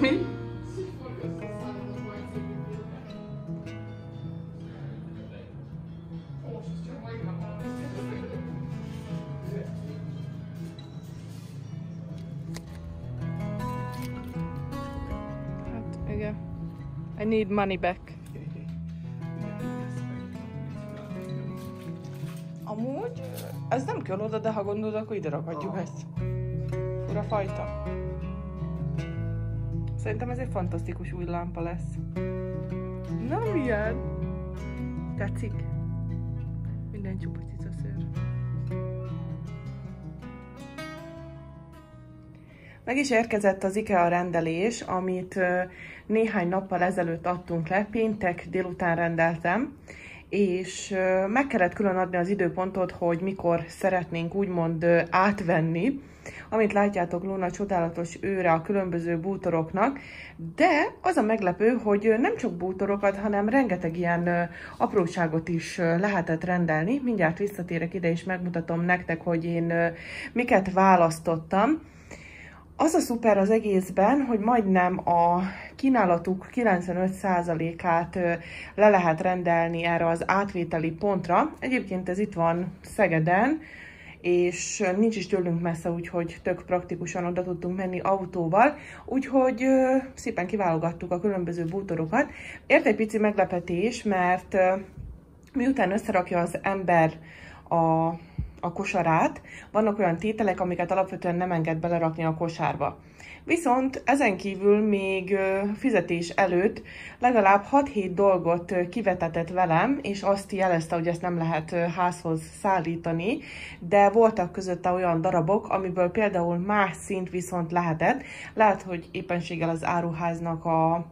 Mi? Hát igen. I need money back. Amúgy ez nem kell oda, de ha gondolod, akkor ide rakadjuk ezt. Fura fajta. Szerintem ez egy fantasztikus új lámpa lesz. Na milyen? Tetszik? Minden csupa cicaszőr. Meg is érkezett az IKEA rendelés, amit néhány nappal ezelőtt adtunk le, péntek délután rendeltem, és meg kellett külön adni az időpontot, hogy mikor szeretnénk úgymond átvenni, amit látjátok Luna csodálatos őre a különböző bútoroknak, de az a meglepő, hogy nem csak bútorokat, hanem rengeteg ilyen apróságot is lehetett rendelni. Mindjárt visszatérek ide, és megmutatom nektek, hogy én miket választottam. Az a szuper az egészben, hogy majdnem a kínálatuk 95%-át ö, le lehet rendelni erre az átvételi pontra. Egyébként ez itt van Szegeden, és nincs is tőlünk messze, úgyhogy tök praktikusan oda tudtunk menni autóval, úgyhogy szépen kiválogattuk a különböző bútorokat. Ért egy pici meglepetés, mert miután összerakja az ember a a kosarát. Vannak olyan tételek, amiket alapvetően nem enged belerakni a kosárba. Viszont ezen kívül még fizetés előtt legalább 6-7 dolgot kivetetett velem, és azt jelezte, hogy ezt nem lehet házhoz szállítani, de voltak közötte olyan darabok, amiből például más szint viszont lehetett. Lehet, hogy éppenséggel az áruháznak a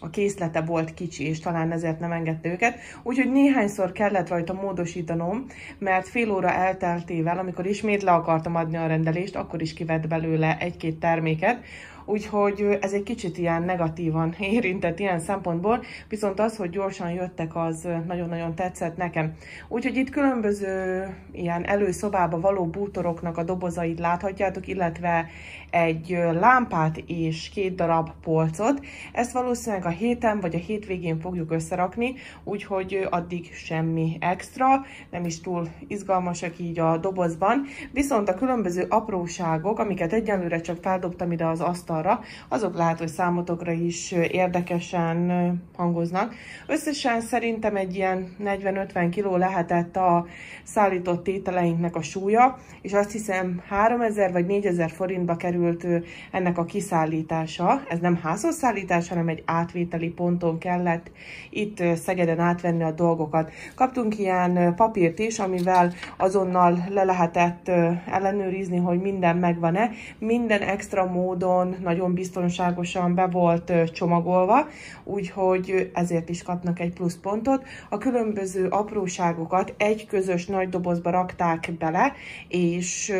a készlete volt kicsi, és talán ezért nem engedte őket. Úgyhogy néhányszor kellett rajta módosítanom, mert fél óra elteltével, amikor ismét le akartam adni a rendelést, akkor is kivett belőle egy-két terméket, úgyhogy ez egy kicsit ilyen negatívan érintett ilyen szempontból, viszont az, hogy gyorsan jöttek, az nagyon-nagyon tetszett nekem. Úgyhogy itt különböző ilyen előszobába való bútoroknak a dobozait láthatjátok, illetve egy lámpát és két darab polcot. Ezt valószínűleg a héten vagy a hétvégén fogjuk összerakni, úgyhogy addig semmi extra, nem is túl izgalmasak így a dobozban. Viszont a különböző apróságok, amiket egyenlőre csak feldobtam ide az asztalra, azok lehet, hogy számotokra is érdekesen hangoznak. Összesen szerintem egy ilyen 40-50 kiló lehetett a szállított tételeinknek a súlya, és azt hiszem 3000 vagy 4000 forintba kerül került ennek a kiszállítása. Ez nem házhoz szállítás, hanem egy átvételi ponton kellett itt Szegeden átvenni a dolgokat. Kaptunk ilyen papírt is, amivel azonnal le lehetett ellenőrizni, hogy minden megvan-e. Minden extra módon nagyon biztonságosan be volt csomagolva, úgyhogy ezért is kapnak egy plusz pontot. A különböző apróságokat egy közös nagy dobozba rakták bele, és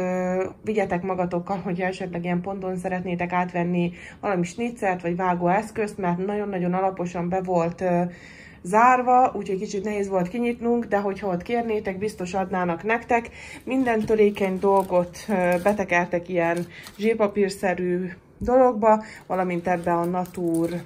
vigyetek magatokkal, hogy esetleg ilyen ponton szeretnétek átvenni valami snitzert vagy vágóeszközt, mert nagyon-nagyon alaposan be volt zárva, úgyhogy kicsit nehéz volt kinyitnunk, de hogyha ott kérnétek, biztos adnának nektek. Minden törékeny dolgot betekertek ilyen zsírpapírszerű dologba, valamint ebbe a Natur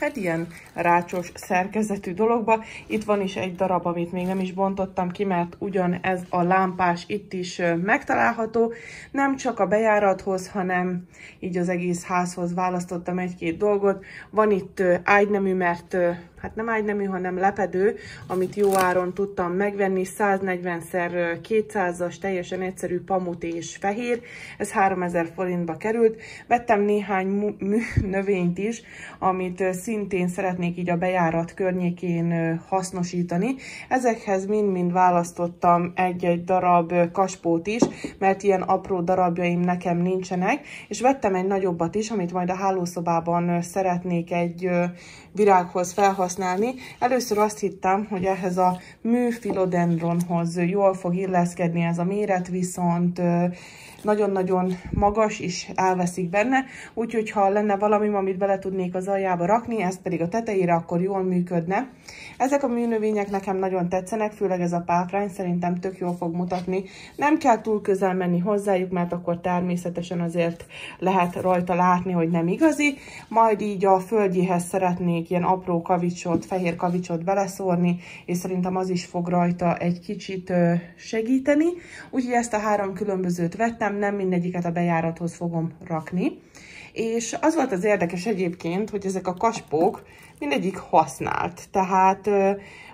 hát ilyen rácsos szerkezetű dologba. Itt van is egy darab, amit még nem is bontottam ki, mert ugyan ez a lámpás itt is megtalálható. Nem csak a bejárathoz, hanem így az egész házhoz választottam egy-két dolgot. Van itt ágynemű, mert hát nem ágynemű, hanem lepedő, amit jó áron tudtam megvenni, 140x200-as, teljesen egyszerű pamut és fehér, ez 3000 forintba került. Vettem néhány növényt is, amit szintén szeretnék így a bejárat környékén hasznosítani. Ezekhez mind-mind választottam egy-egy darab kaspót is, mert ilyen apró darabjaim nekem nincsenek, és vettem egy nagyobbat is, amit majd a hálószobában szeretnék egy virághoz felhasználni. Először azt hittem, hogy ehhez a műfilodendronhoz jól fog illeszkedni ez a méret, viszont nagyon-nagyon magas is elveszik benne, úgyhogy ha lenne valami, amit bele tudnék az aljába rakni, ezt pedig a tetejére akkor jól működne. Ezek a műnövények nekem nagyon tetszenek, főleg ez a páfrány szerintem tök jól fog mutatni. Nem kell túl közel menni hozzájuk, mert akkor természetesen azért lehet rajta látni, hogy nem igazi. Majd így a földjéhez szeretnék ilyen apró kavicsot, fehér kavicsot beleszórni, és szerintem az is fog rajta egy kicsit segíteni. Úgyhogy ezt a három különbözőt vettem, nem mindegyiket a bejárathoz fogom rakni. És az volt az érdekes egyébként, hogy ezek a kaspók mindegyik használt. Tehát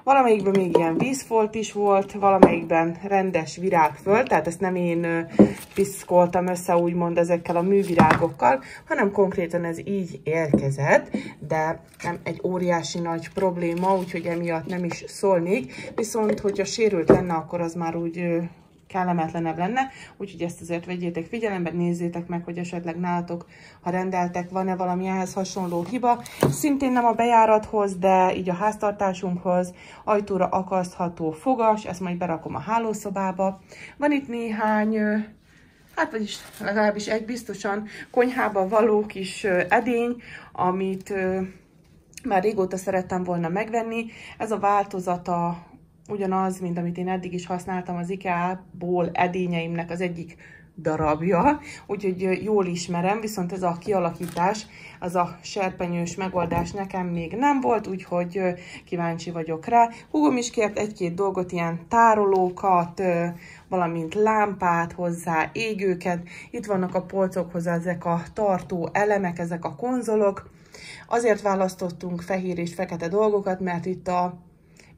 valamelyikben még ilyen vízfolt is volt, valamelyikben rendes virágföld, tehát ezt nem én piszkoltam össze úgymond ezekkel a művirágokkal, hanem konkrétan ez így érkezett, de nem egy óriási nagy probléma, úgyhogy emiatt nem is szólnék, viszont hogyha sérült lenne, akkor az már úgy kellemetlenebb lenne, úgyhogy ezt azért vegyétek figyelembe, nézzétek meg, hogy esetleg nálatok, ha rendeltek, van-e valami ehhez hasonló hiba. Szintén nem a bejárathoz, de így a háztartásunkhoz ajtóra akasztható fogas, ezt majd berakom a hálószobába. Van itt néhány hát vagyis legalábbis egy biztosan konyhába való kis edény, amit már régóta szerettem volna megvenni. Ez a változata ugyanaz, mint amit én eddig is használtam az IKEA-ból edényeimnek az egyik darabja, úgyhogy jól ismerem, viszont ez a kialakítás, az a serpenyős megoldás nekem még nem volt, úgyhogy kíváncsi vagyok rá. Húgom is kért egy-két dolgot, ilyen tárolókat, valamint lámpát hozzá, égőket. Itt vannak a polcokhoz ezek a tartó elemek, ezek a konzolok. Azért választottunk fehér és fekete dolgokat, mert itt a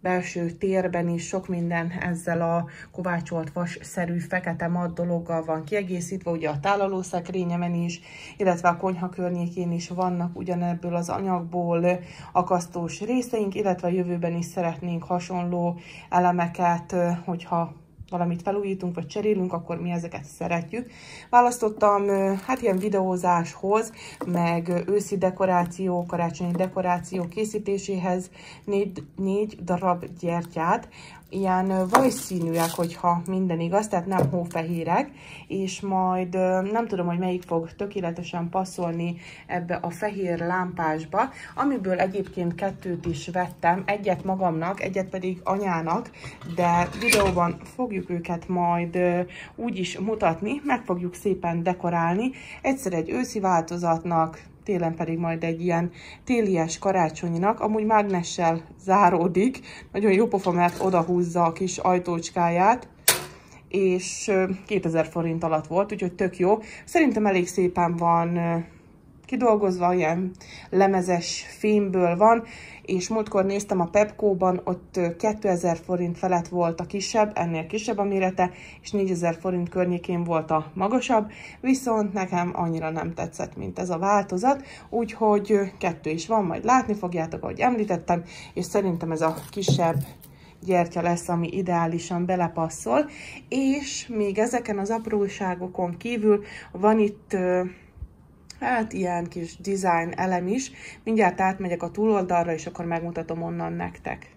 belső térben is sok minden ezzel a kovácsolt vasszerű fekete mat dologgal van kiegészítve, ugye a tálalószekrényemen is, illetve a konyha környékén is vannak ugyanebből az anyagból akasztós részeink, illetve a jövőben is szeretnénk hasonló elemeket, hogyha valamit felújítunk, vagy cserélünk, akkor mi ezeket szeretjük. Választottam hát ilyen videózáshoz, meg őszi dekoráció, karácsonyi dekoráció készítéséhez négy, négy darab gyertyát, ilyen vajszínűek, hogyha minden igaz, tehát nem hófehérek, és majd nem tudom, hogy melyik fog tökéletesen passzolni ebbe a fehér lámpásba, amiből egyébként kettőt is vettem, egyet magamnak, egyet pedig anyának, de videóban fogjuk őket majd úgy is mutatni, meg fogjuk szépen dekorálni, egyszer egy őszi változatnak, télen pedig majd egy ilyen télies karácsonyinak, amúgy mágnessel záródik, nagyon jó pofa, mert odahúzza a kis ajtócskáját, és 2000 forint alatt volt, úgyhogy tök jó. Szerintem elég szépen van kidolgozva, ilyen lemezes fémből van, és múltkor néztem a Pepco-ban, ott 2000 forint felett volt a kisebb, ennél kisebb a mérete, és 4000 forint környékén volt a magasabb, viszont nekem annyira nem tetszett, mint ez a változat, úgyhogy kettő is van, majd látni fogjátok, ahogy említettem, és szerintem ez a kisebb gyertya lesz, ami ideálisan belepasszol, és még ezeken az apróságokon kívül van itt hát ilyen kis design elem is. Mindjárt átmegyek a túloldalra, és akkor megmutatom onnan nektek.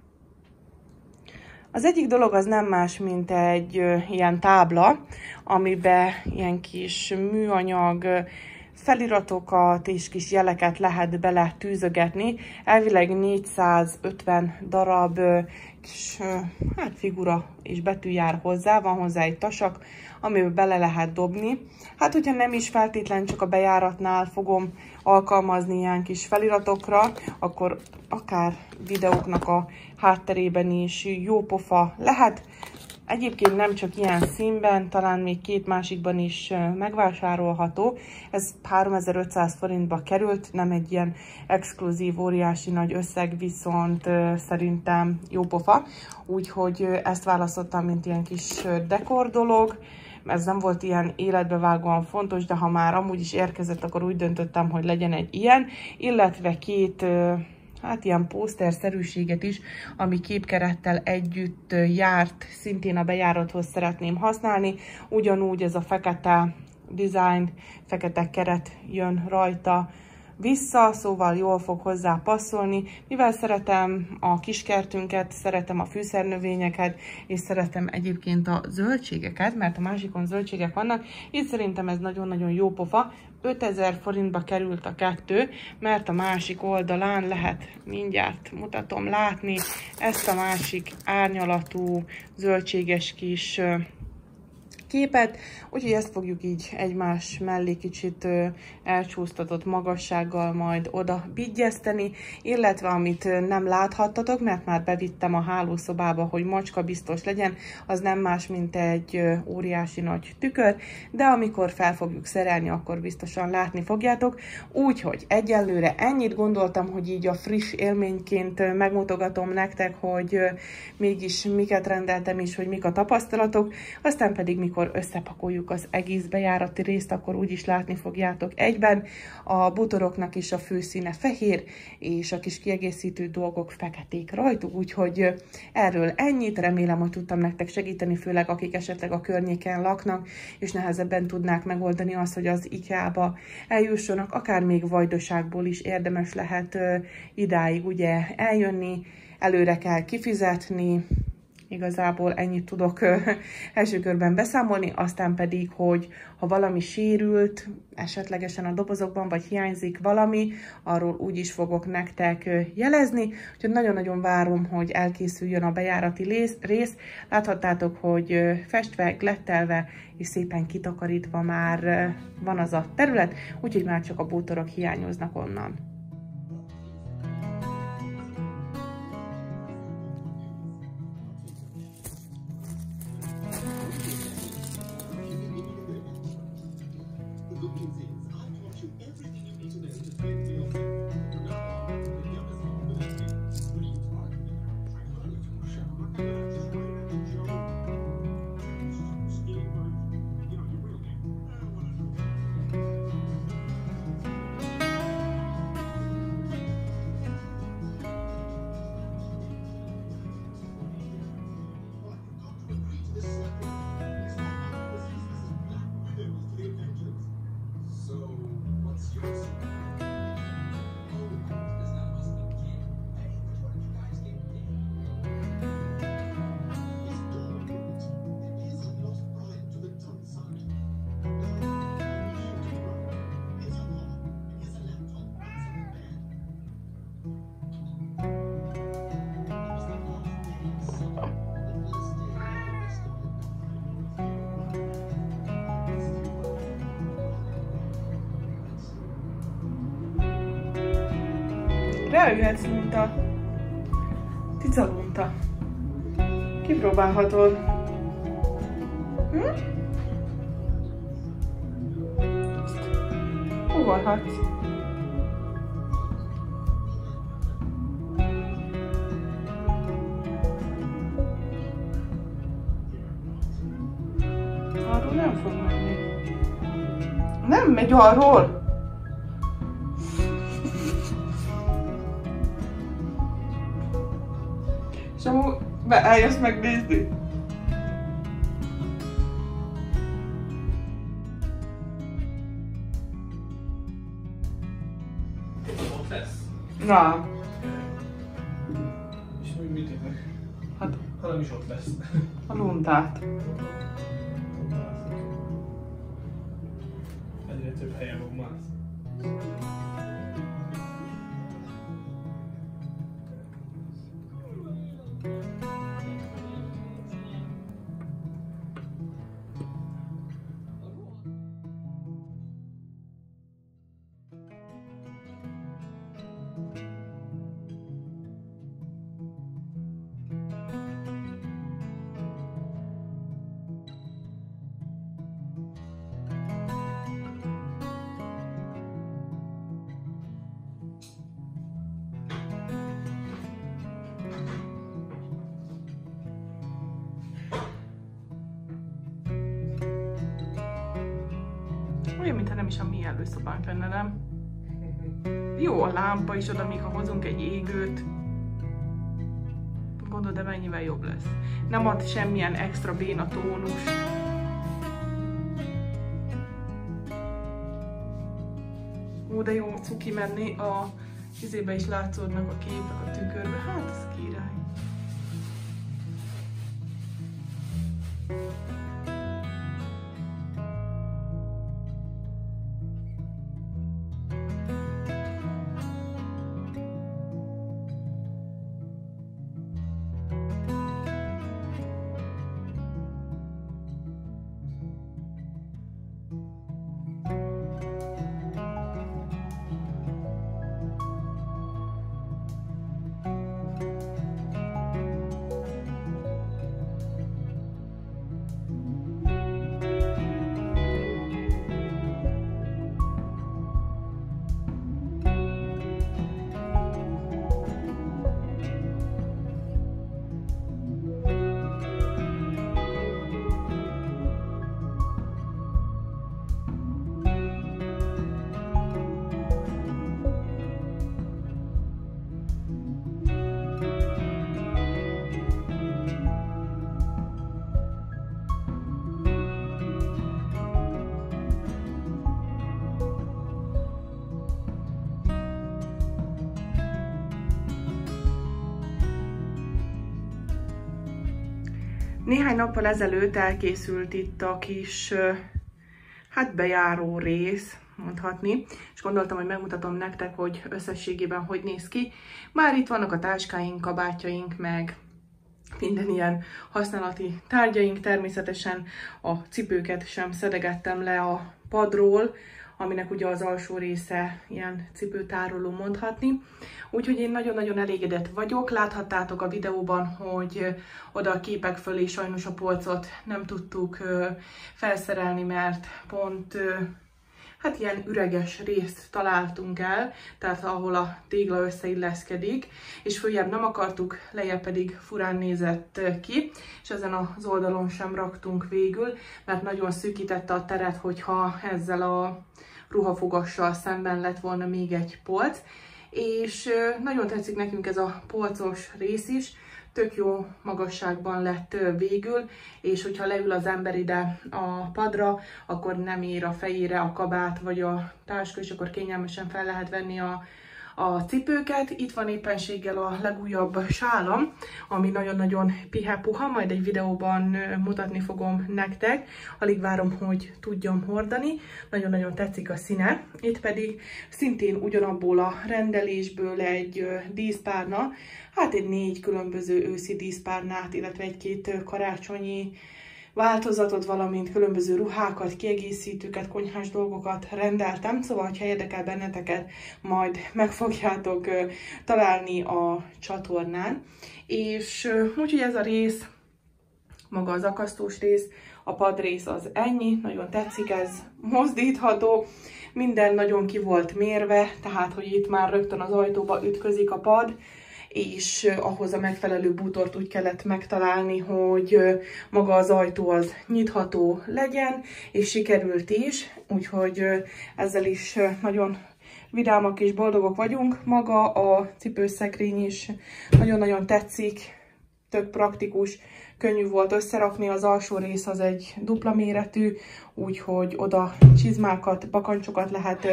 Az egyik dolog az nem más, mint egy ilyen tábla, amiben ilyen kis műanyag feliratokat és kis jeleket lehet bele tűzögetni. Elvileg 450 darab kis hát figura és betű jár hozzá, van hozzá egy tasak, amiben bele lehet dobni. Hát, hogyha nem is feltétlen csak a bejáratnál fogom alkalmazni ilyen kis feliratokra, akkor akár videóknak a hátterében is jó pofa lehet. Egyébként nem csak ilyen színben, talán még két másikban is megvásárolható. Ez 3500 forintba került, nem egy ilyen exkluzív, óriási nagy összeg, viszont szerintem jó pofa. Úgyhogy ezt választottam, mint ilyen kis dekor dolog ez nem volt ilyen életbevágóan fontos, de ha már amúgy is érkezett, akkor úgy döntöttem, hogy legyen egy ilyen, illetve két hát ilyen pószterszerűséget is, ami képkerettel együtt járt, szintén a bejárathoz szeretném használni. Ugyanúgy ez a fekete design, fekete keret jön rajta, vissza, szóval jól fog hozzá passzolni, mivel szeretem a kiskertünket, szeretem a fűszernövényeket, és szeretem egyébként a zöldségeket, mert a másikon zöldségek vannak, így szerintem ez nagyon-nagyon jó pofa, 5000 forintba került a kettő, mert a másik oldalán lehet, mindjárt mutatom látni, ezt a másik árnyalatú, zöldséges kis képet, úgyhogy ezt fogjuk így egymás mellé kicsit elcsúsztatott magassággal majd oda vigyezteni, illetve amit nem láthattatok, mert már bevittem a hálószobába, hogy macska biztos legyen, az nem más, mint egy óriási nagy tükör, de amikor fel fogjuk szerelni, akkor biztosan látni fogjátok. Úgyhogy egyelőre ennyit gondoltam, hogy így a friss élményként megmutogatom nektek, hogy mégis miket rendeltem is, hogy mik a tapasztalatok, aztán pedig mikor amikor összepakoljuk az egész bejárati részt, akkor úgyis látni fogjátok egyben. A butoroknak is a főszíne fehér, és a kis kiegészítő dolgok feketék rajtuk, úgyhogy erről ennyit. Remélem, hogy tudtam nektek segíteni, főleg akik esetleg a környéken laknak, és nehezebben tudnák megoldani azt, hogy az IKEA-ba eljussanak, akár még vajdaságból is érdemes lehet idáig ugye eljönni, előre kell kifizetni, Igazából ennyit tudok első körben beszámolni, aztán pedig, hogy ha valami sérült, esetlegesen a dobozokban, vagy hiányzik valami, arról úgy is fogok nektek jelezni. Úgyhogy nagyon-nagyon várom, hogy elkészüljön a bejárati rész. Láthattátok, hogy festve, glettelve és szépen kitakarítva már van az a terület, úgyhogy már csak a bútorok hiányoznak onnan. Rájöhetsz, a Tica Kipróbálhatod. Hm? Ugorhatsz. Megy arról! És amúgy be, eljössz megnézni? Ott lesz. Na. És mi mit érnek? Hát, Hanem is ott lesz. a luntát. Előszobánk lenne, nem? Jó a lámpa is oda, még ha hozunk egy égőt. Gondolod, de mennyivel jobb lesz. Nem ad semmilyen extra béna tónus. Ó, de jó cuki menni, a izébe is látszódnak a képek a tükörbe. Hát, ez király. Néhány nappal ezelőtt elkészült itt a kis, hát bejáró rész, mondhatni, és gondoltam, hogy megmutatom nektek, hogy összességében hogy néz ki. Már itt vannak a táskáink, kabátjaink, meg minden ilyen használati tárgyaink, természetesen a cipőket sem szedegettem le a padról, aminek ugye az alsó része ilyen cipőtároló mondhatni. Úgyhogy én nagyon-nagyon elégedett vagyok. Láthattátok a videóban, hogy oda a képek fölé sajnos a polcot nem tudtuk felszerelni, mert pont hát ilyen üreges részt találtunk el, tehát ahol a tégla összeilleszkedik, és följebb nem akartuk, lejjebb pedig furán nézett ki, és ezen az oldalon sem raktunk végül, mert nagyon szűkítette a teret, hogyha ezzel a ruhafogassal szemben lett volna még egy polc, és nagyon tetszik nekünk ez a polcos rész is, tök jó magasságban lett végül, és hogyha leül az ember ide a padra, akkor nem ér a fejére a kabát vagy a táska, és akkor kényelmesen fel lehet venni a a cipőket. Itt van éppenséggel a legújabb sálam, ami nagyon-nagyon pihe-puha, majd egy videóban mutatni fogom nektek. Alig várom, hogy tudjam hordani. Nagyon-nagyon tetszik a színe. Itt pedig szintén ugyanabból a rendelésből egy díszpárna, hát egy négy különböző őszi díszpárnát, illetve egy-két karácsonyi változatot, valamint különböző ruhákat, kiegészítőket, konyhás dolgokat rendeltem, szóval, ha érdekel benneteket, majd meg fogjátok találni a csatornán. És úgyhogy ez a rész, maga az akasztós rész, a padrész az ennyi, nagyon tetszik, ez mozdítható, minden nagyon ki volt mérve, tehát, hogy itt már rögtön az ajtóba ütközik a pad, és ahhoz a megfelelő bútort úgy kellett megtalálni, hogy maga az ajtó az nyitható legyen, és sikerült is, úgyhogy ezzel is nagyon vidámak és boldogok vagyunk. Maga a cipőszekrény is nagyon-nagyon tetszik, tök praktikus, könnyű volt összerakni, az alsó rész az egy dupla méretű, úgyhogy oda csizmákat, bakancsokat lehet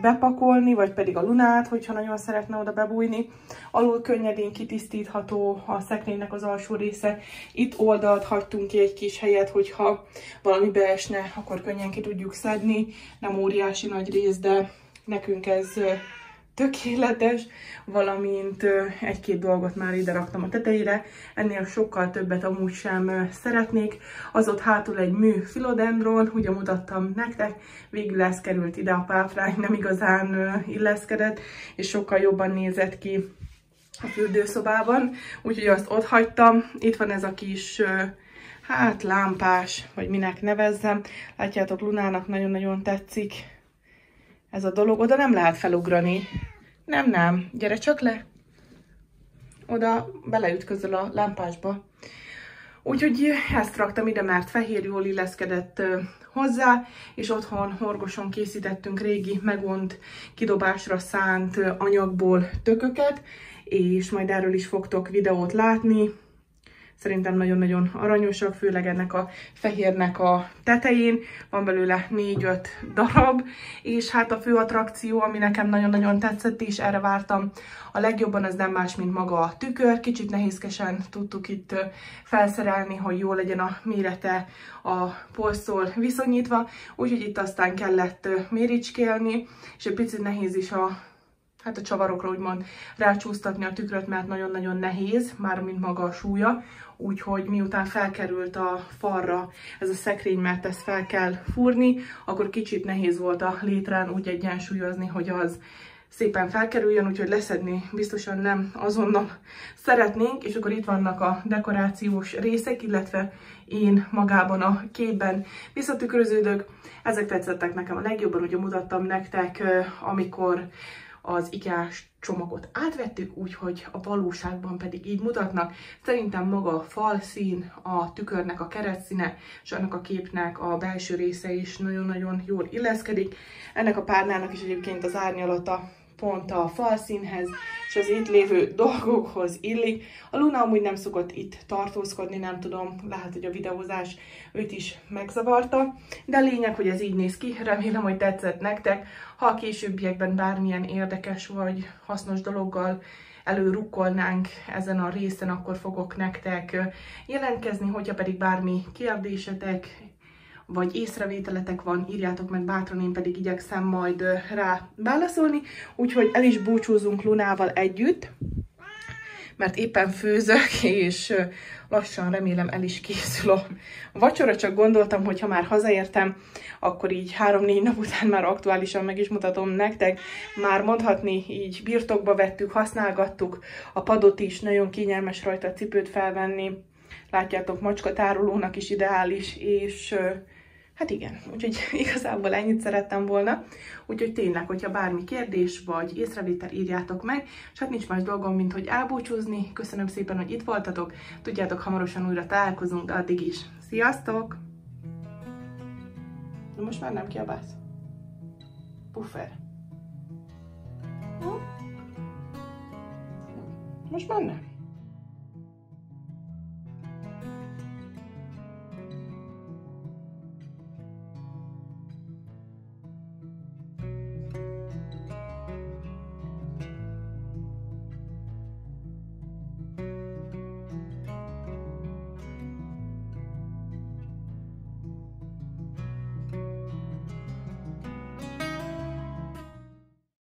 bepakolni, vagy pedig a lunát, hogyha nagyon szeretne oda bebújni. Alul könnyedén kitisztítható a szekrénynek az alsó része. Itt oldalt hagytunk ki egy kis helyet, hogyha valami beesne, akkor könnyen ki tudjuk szedni. Nem óriási nagy rész, de nekünk ez tökéletes, valamint egy-két dolgot már ide raktam a tetejére, ennél sokkal többet amúgy sem szeretnék. Az ott hátul egy mű filodendron, ugye mutattam nektek, végül ez került ide a páfrány, nem igazán illeszkedett, és sokkal jobban nézett ki a fürdőszobában, úgyhogy azt ott hagytam. Itt van ez a kis hát lámpás, vagy minek nevezzem. Látjátok, Lunának nagyon-nagyon tetszik ez a dolog. Oda nem lehet felugrani. Nem, nem. Gyere csak le. Oda beleütközöl a lámpásba. Úgyhogy ezt raktam ide, mert fehér jól illeszkedett hozzá, és otthon horgoson készítettünk régi, megont, kidobásra szánt anyagból tököket, és majd erről is fogtok videót látni. Szerintem nagyon-nagyon aranyosak, főleg ennek a fehérnek a tetején. Van belőle 4-5 darab, és hát a fő attrakció, ami nekem nagyon-nagyon tetszett, és erre vártam a legjobban, az nem más, mint maga a tükör. Kicsit nehézkesen tudtuk itt felszerelni, hogy jó legyen a mérete a polszól viszonyítva, úgyhogy itt aztán kellett méricskélni, és egy picit nehéz is a hát a csavarokra úgymond rácsúsztatni a tükröt, mert nagyon-nagyon nehéz, már mint maga a súlya, úgyhogy miután felkerült a falra ez a szekrény, mert ezt fel kell fúrni, akkor kicsit nehéz volt a létrán úgy egyensúlyozni, hogy az szépen felkerüljön, úgyhogy leszedni biztosan nem azonnal szeretnénk, és akkor itt vannak a dekorációs részek, illetve én magában a képben visszatükröződök. Ezek tetszettek nekem a legjobban, ugye mutattam nektek, amikor az ikea csomagot átvettük, úgyhogy a valóságban pedig így mutatnak. Szerintem maga a falszín, a tükörnek a keresztszíne, és annak a képnek a belső része is nagyon-nagyon jól illeszkedik. Ennek a párnának is egyébként az árnyalata pont a falszínhez és az itt lévő dolgokhoz illik. A Luna amúgy nem szokott itt tartózkodni, nem tudom, lehet, hogy a videózás őt is megzavarta, de lényeg, hogy ez így néz ki, remélem, hogy tetszett nektek. Ha a későbbiekben bármilyen érdekes vagy hasznos dologgal előrukkolnánk ezen a részen, akkor fogok nektek jelentkezni, hogyha pedig bármi kérdésetek, vagy észrevételetek van, írjátok meg bátran, én pedig igyekszem majd rá válaszolni. Úgyhogy el is búcsúzunk Lunával együtt, mert éppen főzök, és lassan remélem el is készül a vacsora, csak gondoltam, hogy ha már hazaértem, akkor így három-négy nap után már aktuálisan meg is mutatom nektek. Már mondhatni, így birtokba vettük, használgattuk, a padot is, nagyon kényelmes rajta cipőt felvenni, látjátok, macska tárolónak is ideális, és Hát igen, úgyhogy igazából ennyit szerettem volna. Úgyhogy tényleg, hogyha bármi kérdés vagy észrevétel írjátok meg, és hát nincs más dolgom, mint hogy elbúcsúzni. Köszönöm szépen, hogy itt voltatok. Tudjátok, hamarosan újra találkozunk, de addig is. Sziasztok! Na most már nem kiabálsz. Puffer. Most már nem.